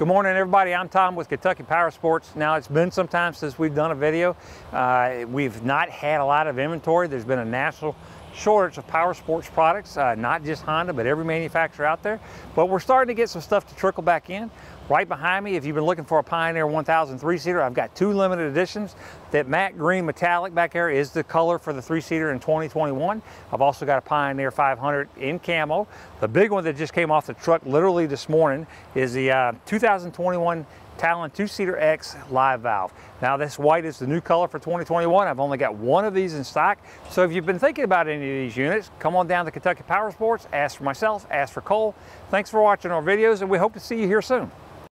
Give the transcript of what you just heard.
Good morning, everybody. I'm Tom with Kentucky Power Sports. Now, it's been some time since we've done a video. Uh, we've not had a lot of inventory. There's been a national shortage of power sports products, uh, not just Honda, but every manufacturer out there. But we're starting to get some stuff to trickle back in. Right behind me, if you've been looking for a Pioneer 1000 three-seater, I've got two limited editions. That matte green metallic back there is the color for the three-seater in 2021. I've also got a Pioneer 500 in camo. The big one that just came off the truck literally this morning is the uh, 2021 Talon two-seater X live valve. Now this white is the new color for 2021. I've only got one of these in stock. So if you've been thinking about any of these units, come on down to Kentucky Power Sports, ask for myself, ask for Cole. Thanks for watching our videos and we hope to see you here soon.